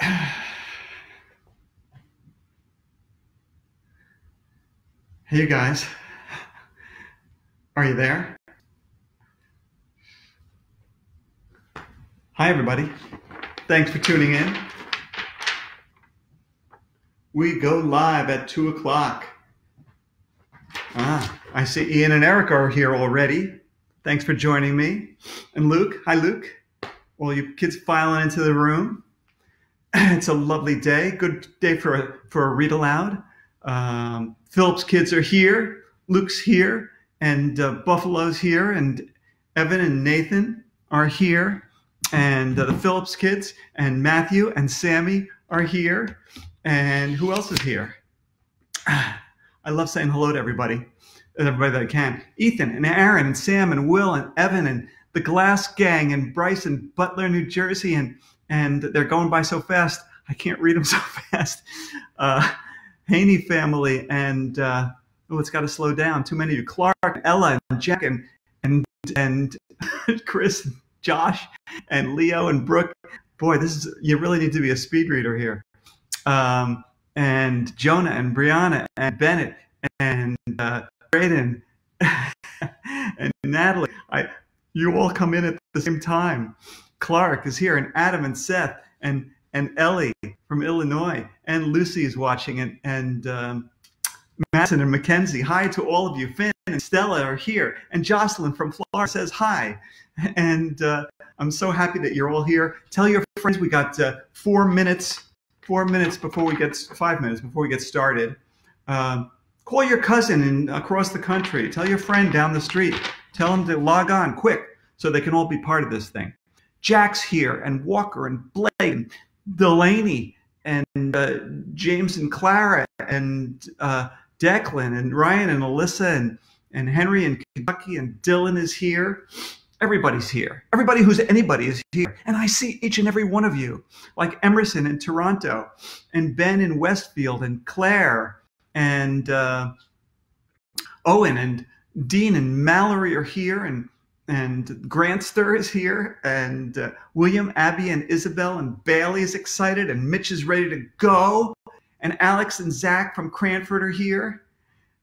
Hey, you guys. Are you there? Hi, everybody. Thanks for tuning in. We go live at 2 o'clock. Ah, I see Ian and Eric are here already. Thanks for joining me. And Luke, hi, Luke. All your kids filing into the room. It's a lovely day. Good day for a, for a read aloud. Um, Phillips kids are here. Luke's here. And uh, Buffalo's here. And Evan and Nathan are here. And uh, the Phillips kids and Matthew and Sammy are here. And who else is here? I love saying hello to everybody, everybody that I can. Ethan and Aaron and Sam and Will and Evan and the Glass Gang and Bryce and Butler, New Jersey, and and they're going by so fast I can't read them so fast. Uh, Haney family and uh, oh, it's got to slow down. Too many of you. Clark, Ella, and Jack, and and and Chris, Josh, and Leo and Brooke. Boy, this is you really need to be a speed reader here. Um, and Jonah and Brianna and Bennett and uh, Braden and Natalie. I, you all come in at the same time. Clark is here, and Adam and Seth and and Ellie from Illinois, and Lucy is watching, and and um, Madison and Mackenzie. Hi to all of you. Finn and Stella are here, and Jocelyn from Florida says hi. And uh, I'm so happy that you're all here. Tell your friends we got uh, four minutes four minutes before we get five minutes before we get started. Um, call your cousin in across the country. Tell your friend down the street. Tell them to log on quick so they can all be part of this thing. Jack's here, and Walker, and Blake, and Delaney, and uh, James, and Clara, and uh, Declan, and Ryan, and Alyssa, and and Henry, and Kentucky, and Dylan is here. Everybody's here. Everybody who's anybody is here. And I see each and every one of you, like Emerson in Toronto, and Ben in Westfield, and Claire, and uh, Owen, and Dean, and Mallory are here, and and Grantster is here, and uh, William, Abby, and Isabel, and Bailey is excited, and Mitch is ready to go, and Alex and Zach from Cranford are here,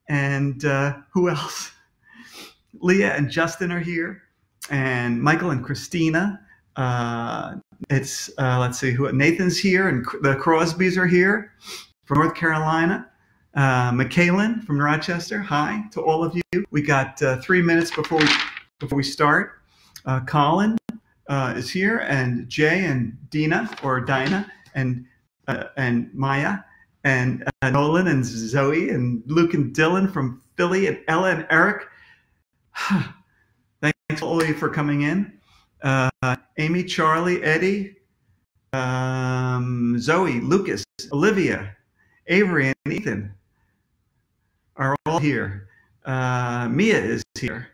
and uh, who else? Leah and Justin are here and Michael and Christina. Uh, it's uh, let's see who Nathan's here and the Crosbys are here from North Carolina. Uh, McKaylin from Rochester. Hi to all of you. We got uh, three minutes before we before we start. Uh, Colin uh, is here, and Jay and Dina or Dinah and uh, and Maya and Nolan and Zoe and Luke and Dylan from Philly and Ella and Eric. Thanks all of you for coming in. Uh, Amy, Charlie, Eddie, um, Zoe, Lucas, Olivia, Avery, and Ethan are all here. Uh, Mia is here.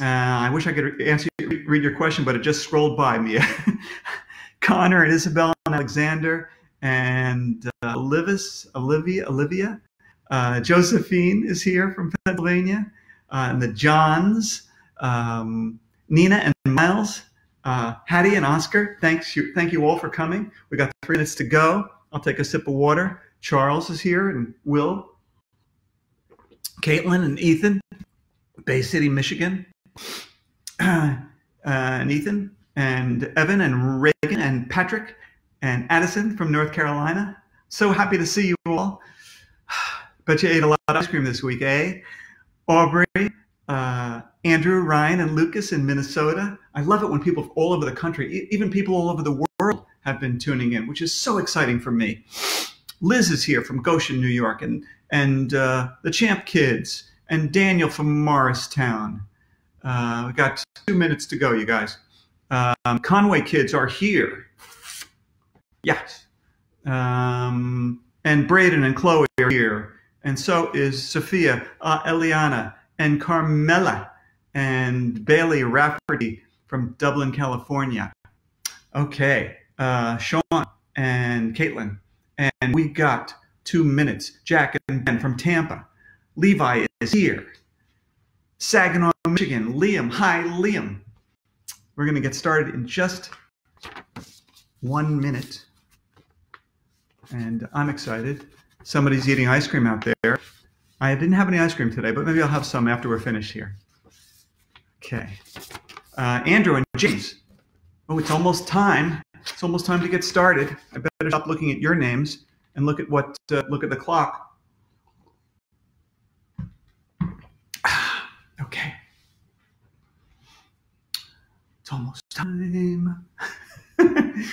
Uh, I wish I could answer read your question, but it just scrolled by, Mia. Connor and Isabel and Alexander and uh, Olivis, Olivia, Olivia. Uh, Josephine is here from Pennsylvania, uh, and the Johns um, Nina and Miles, uh, Hattie and Oscar. Thanks, you, thank you all for coming. We got three minutes to go. I'll take a sip of water. Charles is here and Will, Caitlin and Ethan, Bay City, Michigan, uh, and Ethan and Evan and Reagan and Patrick and Addison from North Carolina. So happy to see you all. Bet you ate a lot of ice cream this week, eh? Aubrey, uh, Andrew, Ryan, and Lucas in Minnesota. I love it when people all over the country, even people all over the world, have been tuning in, which is so exciting for me. Liz is here from Goshen, New York, and and uh, the Champ Kids, and Daniel from Morristown. Uh, we got two minutes to go, you guys. Um, Conway kids are here. Yes. Um, and Braden and Chloe are here. And so is Sophia, uh, Eliana, and Carmela and Bailey Rafferty from Dublin, California. Okay, uh, Sean and Caitlin. And we got two minutes. Jack and Ben from Tampa. Levi is here. Saginaw, Michigan. Liam. Hi, Liam. We're going to get started in just one minute. And I'm excited. Somebody's eating ice cream out there. I didn't have any ice cream today, but maybe I'll have some after we're finished here. Okay. Uh, Andrew and James. Oh, it's almost time. It's almost time to get started. I better stop looking at your names and look at what uh, look at the clock. okay. It's almost time.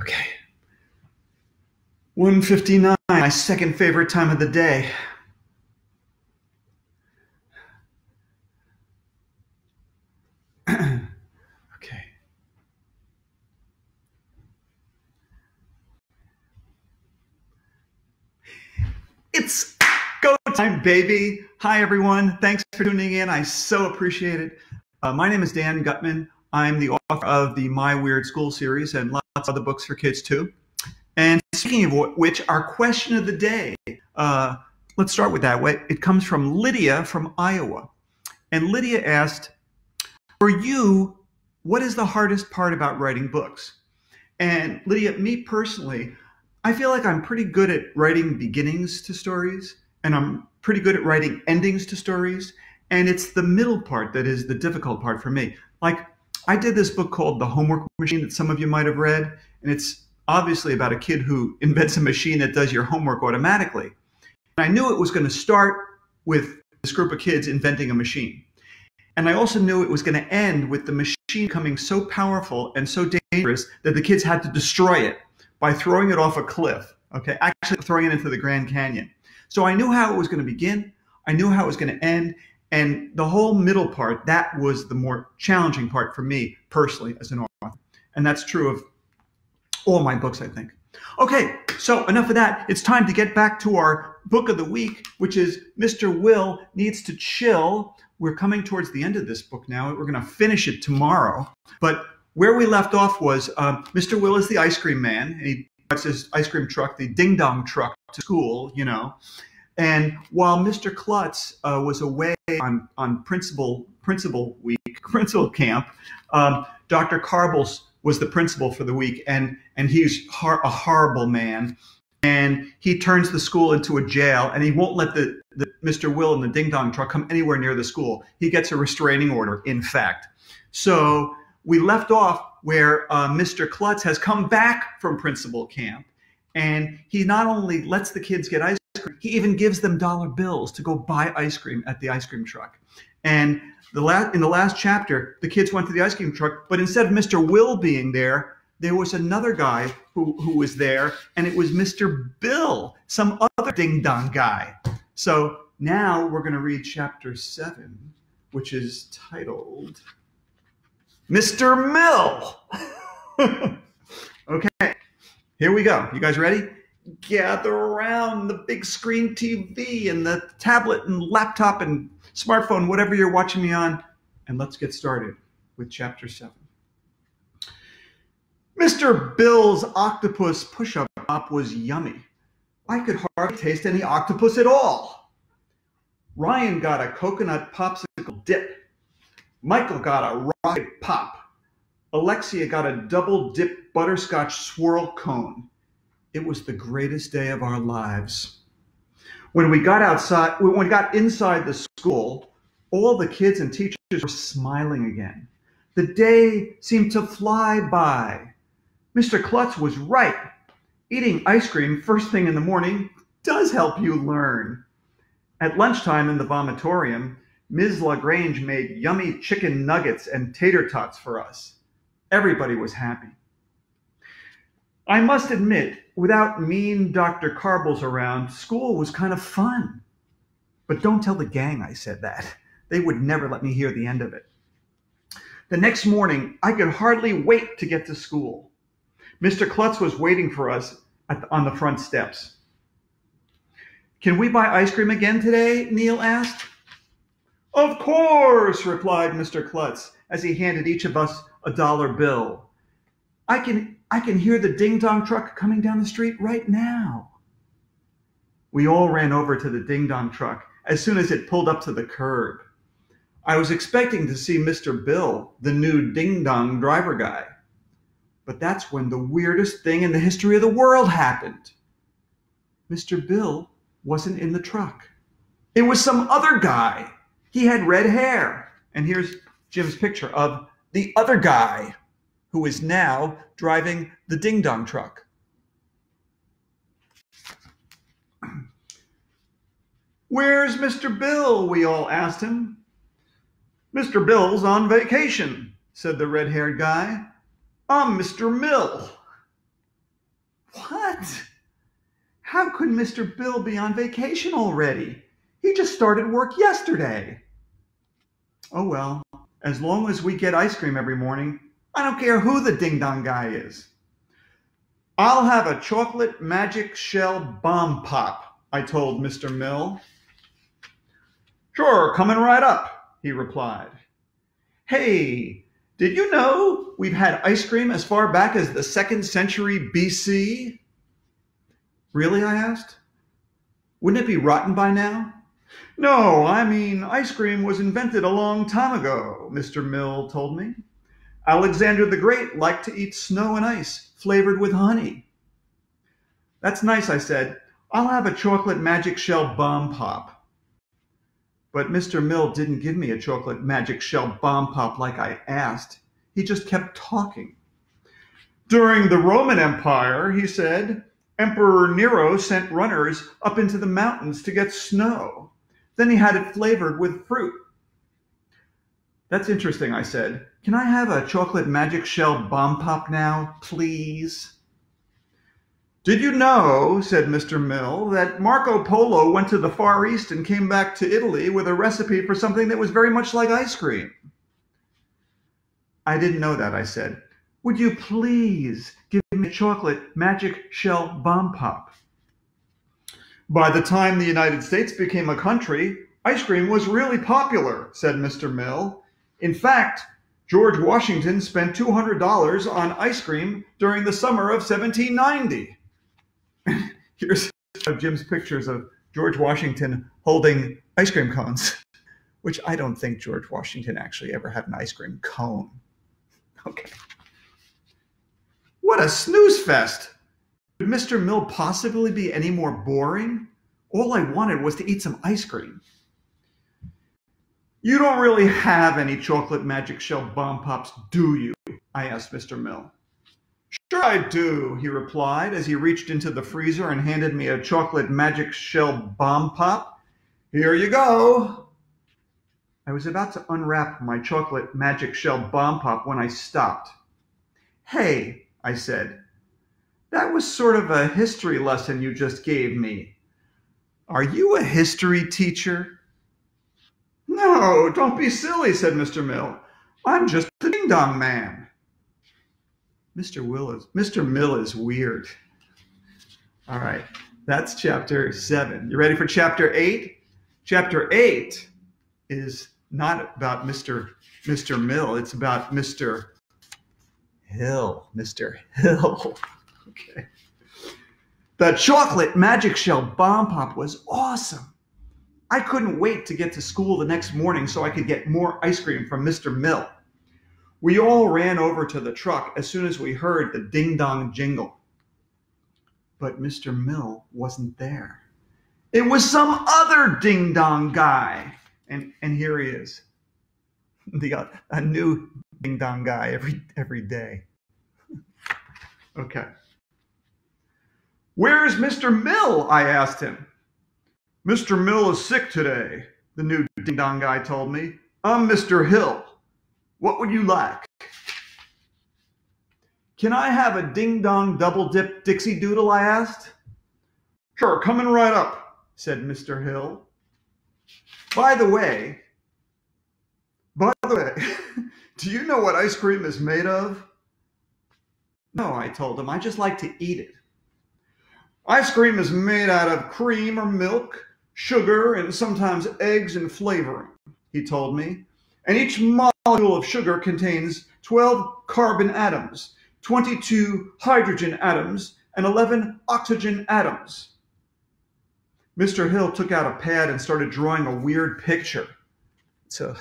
okay. 159, my second favorite time of the day. okay. It's go time, baby. Hi, everyone. Thanks for tuning in. I so appreciate it. Uh, my name is Dan Gutman. I'm the author of the My Weird School series and lots of other books for kids, too. And speaking of which, our question of the day, uh, let's start with that. It comes from Lydia from Iowa. And Lydia asked, For you, what is the hardest part about writing books? And Lydia, me personally, I feel like I'm pretty good at writing beginnings to stories, and I'm pretty good at writing endings to stories. And it's the middle part that is the difficult part for me. Like, I did this book called The Homework Machine that some of you might have read, and it's obviously about a kid who invents a machine that does your homework automatically. And I knew it was going to start with this group of kids inventing a machine. And I also knew it was going to end with the machine becoming so powerful and so dangerous that the kids had to destroy it by throwing it off a cliff. Okay, actually throwing it into the Grand Canyon. So I knew how it was going to begin. I knew how it was going to end. And the whole middle part, that was the more challenging part for me personally as an author. And that's true of all my books, I think. Okay, so enough of that. It's time to get back to our book of the week, which is Mr. Will Needs to Chill. We're coming towards the end of this book now. We're going to finish it tomorrow. But where we left off was uh, Mr. Will is the ice cream man. He drives his ice cream truck, the ding dong truck, to school, you know. And while Mr. Klutz uh, was away on, on principal, principal week, principal camp, um, Dr. Carbles was the principal for the week, and and he's a horrible man, and he turns the school into a jail, and he won't let the, the Mr. Will and the ding dong truck come anywhere near the school. He gets a restraining order, in fact. So we left off where uh, Mr. Klutz has come back from principal camp, and he not only lets the kids get ice cream, he even gives them dollar bills to go buy ice cream at the ice cream truck. And the in the last chapter, the kids went to the ice cream truck, but instead of Mr. Will being there, there was another guy who, who was there, and it was Mr. Bill, some other ding dong guy. So now we're going to read chapter seven, which is titled Mr. Mill. okay, here we go. You guys ready? Gather around the big screen TV and the tablet and laptop and smartphone, whatever you're watching me on, and let's get started with chapter 7. Mr. Bill's octopus push up was yummy. I could hardly taste any octopus at all. Ryan got a coconut popsicle dip. Michael got a rocket pop. Alexia got a double dip butterscotch swirl cone. It was the greatest day of our lives. When we got outside, when we got inside the school, all the kids and teachers were smiling again. The day seemed to fly by. Mr. Klutz was right. Eating ice cream first thing in the morning does help you learn. At lunchtime in the vomitorium, Ms. LaGrange made yummy chicken nuggets and tater tots for us. Everybody was happy. I must admit, without mean Dr. Carbles around, school was kind of fun. But don't tell the gang I said that. They would never let me hear the end of it. The next morning, I could hardly wait to get to school. Mr. Klutz was waiting for us the, on the front steps. Can we buy ice cream again today? Neil asked. Of course, replied Mr. Klutz as he handed each of us a dollar bill. I can I can hear the ding dong truck coming down the street right now. We all ran over to the ding dong truck as soon as it pulled up to the curb. I was expecting to see Mr. Bill, the new ding dong driver guy. But that's when the weirdest thing in the history of the world happened. Mr. Bill wasn't in the truck. It was some other guy. He had red hair. And here's Jim's picture of the other guy who is now driving the ding dong truck. Where's Mr. Bill? We all asked him. Mr. Bill's on vacation, said the red haired guy. I'm Mr. Mill. What? How could Mr. Bill be on vacation already? He just started work yesterday. Oh well, as long as we get ice cream every morning, I don't care who the ding dong guy is. I'll have a chocolate magic shell bomb pop, I told Mr. Mill. Sure, coming right up, he replied. Hey, did you know we've had ice cream as far back as the second century BC? Really? I asked. Wouldn't it be rotten by now? No, I mean, ice cream was invented a long time ago, Mr. Mill told me. Alexander the Great liked to eat snow and ice flavored with honey. That's nice, I said. I'll have a chocolate magic shell bomb pop. But Mr. Mill didn't give me a chocolate magic shell bomb pop like I asked. He just kept talking. During the Roman Empire, he said, Emperor Nero sent runners up into the mountains to get snow. Then he had it flavored with fruit. That's interesting, I said. Can I have a chocolate magic shell bomb pop now, please? Did you know, said Mr. Mill, that Marco Polo went to the Far East and came back to Italy with a recipe for something that was very much like ice cream? I didn't know that, I said. Would you please give me a chocolate magic shell bomb pop? By the time the United States became a country, ice cream was really popular, said Mr. Mill. In fact, George Washington spent $200 on ice cream during the summer of 1790. Here's Jim's pictures of George Washington holding ice cream cones, which I don't think George Washington actually ever had an ice cream cone. Okay. What a snooze fest! Mr. Mill possibly be any more boring? All I wanted was to eat some ice cream. You don't really have any chocolate magic shell bomb pops, do you? I asked Mr. Mill. Sure I do, he replied as he reached into the freezer and handed me a chocolate magic shell bomb pop. Here you go. I was about to unwrap my chocolate magic shell bomb pop when I stopped. Hey, I said, that was sort of a history lesson you just gave me. Are you a history teacher? No, don't be silly, said Mr. Mill. I'm just the ding dong man. Mr. Will is Mr. Mill is weird. All right, that's chapter seven. You ready for chapter eight? Chapter eight is not about Mr. Mr. Mill. It's about Mr. Hill. Mr. Hill. Okay. The chocolate magic shell bomb pop was awesome. I couldn't wait to get to school the next morning so I could get more ice cream from Mr. Mill. We all ran over to the truck as soon as we heard the ding dong jingle. But Mr. Mill wasn't there. It was some other ding dong guy. And, and here he is. The, uh, a new ding dong guy every, every day. okay. Where's Mr. Mill? I asked him. Mr. Mill is sick today, the new ding dong guy told me. I'm Mr. Hill. What would you like? Can I have a ding dong double dip Dixie Doodle? I asked. Sure, coming right up, said Mr. Hill. By the way, by the way, do you know what ice cream is made of? No, I told him. I just like to eat it. Ice cream is made out of cream or milk, sugar, and sometimes eggs and flavoring, he told me. And each molecule of sugar contains 12 carbon atoms, 22 hydrogen atoms, and 11 oxygen atoms. Mr. Hill took out a pad and started drawing a weird picture. A,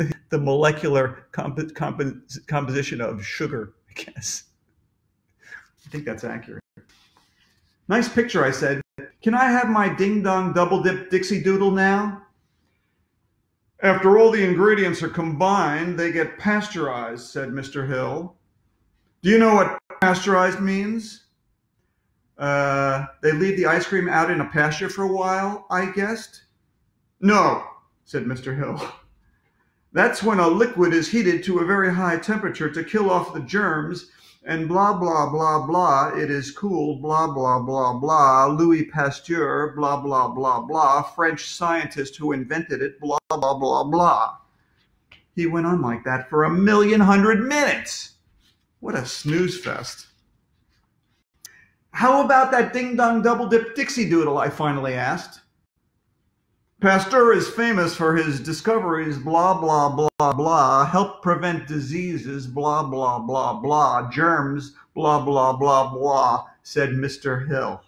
the molecular comp- comp- composition of sugar, I guess. I think that's accurate. Nice picture, I said. Can I have my ding dong double dip Dixie Doodle now? After all the ingredients are combined, they get pasteurized, said Mr. Hill. Do you know what pasteurized means? Uh, they leave the ice cream out in a pasture for a while, I guessed. No, said Mr. Hill. That's when a liquid is heated to a very high temperature to kill off the germs and blah, blah, blah, blah. It is cool, blah, blah, blah, blah. Louis Pasteur, blah, blah, blah, blah. French scientist who invented it, blah, blah, blah, blah. He went on like that for a million hundred minutes. What a snooze fest. How about that ding dong double dip Dixie Doodle? I finally asked. Pasteur is famous for his discoveries, blah, blah, blah, blah, help prevent diseases, blah, blah, blah, blah, germs, blah, blah, blah, blah, said Mr. Hill.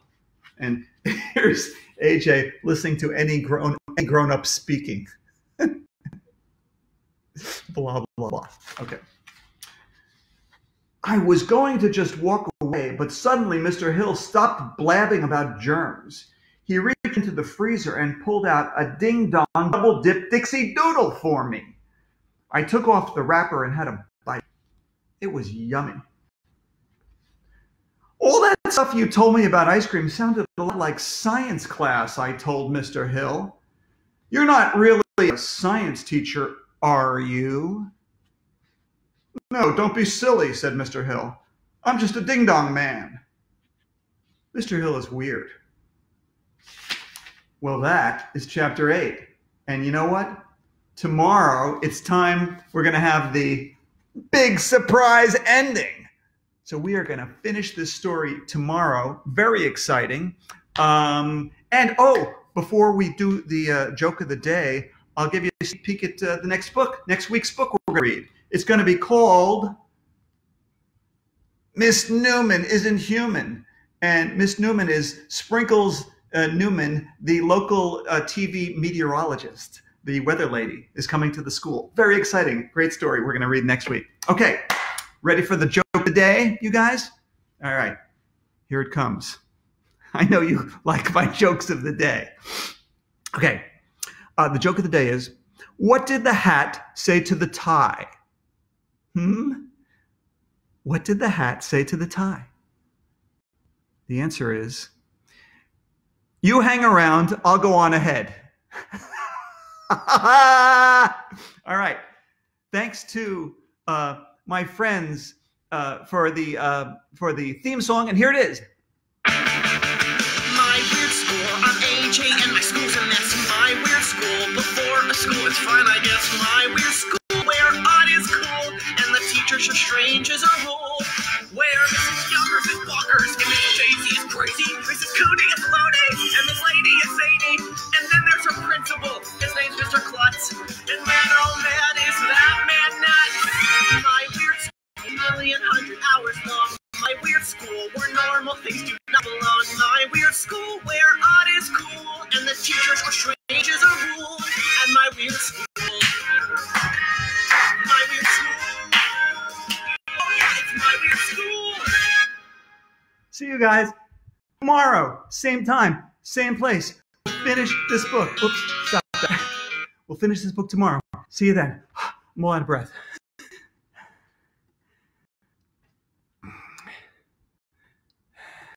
And here's AJ listening to any grown, any grown up speaking. blah, blah, blah. Okay. I was going to just walk away, but suddenly Mr. Hill stopped blabbing about germs. He reached into the freezer and pulled out a ding dong double dip Dixie Doodle for me. I took off the wrapper and had a bite. It was yummy. All that stuff you told me about ice cream sounded a lot like science class, I told Mr. Hill. You're not really a science teacher, are you? No, don't be silly, said Mr. Hill. I'm just a ding dong man. Mr. Hill is weird. Well, that is chapter eight. And you know what? Tomorrow, it's time we're going to have the big surprise ending. So we are going to finish this story tomorrow. Very exciting. Um, and oh, before we do the uh, joke of the day, I'll give you a peek at uh, the next book, next week's book we're going to read. It's going to be called Miss Newman Isn't Human. And Miss Newman is Sprinkles Newman, the local uh, TV meteorologist, the weather lady, is coming to the school. Very exciting. Great story we're going to read next week. Okay, ready for the joke of the day, you guys? All right, here it comes. I know you like my jokes of the day. Okay, uh, the joke of the day is What did the hat say to the tie? Hmm? What did the hat say to the tie? The answer is you hang around, I'll go on ahead. All right. Thanks to uh, my friends uh, for the uh, for the theme song, and here it is. My weird school, I'm and my school's a mess. My weird school, before a school fine, I guess. My weird school, where is cool, and the teachers are strange as a. Where Mrs. Youngers is crazy, Mrs. Cooney is and this lady is zany. And then there's her principal, his name's Mr. Klutz. And man, oh man, is that man nuts? My weird school, million hundred hours long. My weird school, where normal things do not belong. My weird school, where odd is cool, and the teachers are strange as a rule. And my weird school, oh yeah, it's my weird school. See you guys tomorrow, same time, same place. Finish this book. Oops, stop that. We'll finish this book tomorrow. See you then. I'm all out of breath.